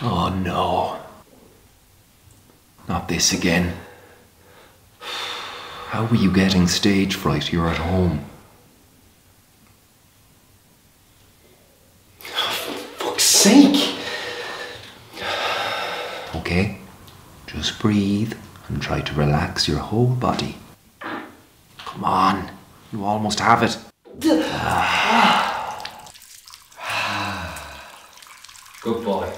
Oh no. Not this again. How were you getting stage fright? You're at home. For Fuck's sake! Okay? Just breathe and try to relax your whole body. Come on. You almost have it. Good boy.